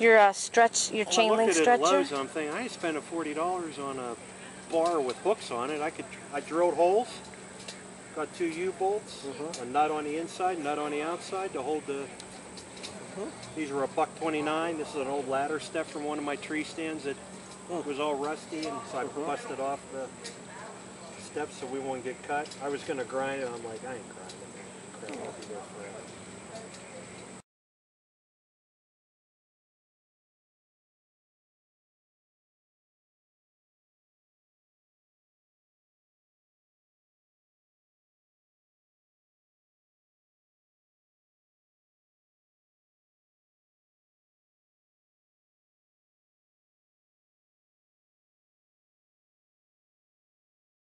Your uh, stretch, your chain I link looked at it at stretcher. Lowe's, I'm thinking I spent a forty dollars on a bar with hooks on it. I could. I drilled holes. Got two U bolts, Mhm. a nut on the inside, nut on the outside to hold the. Mm-hmm. These were a buck twenty nine. This is an old ladder step from one of my tree stands that mm. was all rusty, and so I mm-hmm. busted off the steps so we won't get cut. I was gonna grind it. I'm like, I ain't grinding. Crap,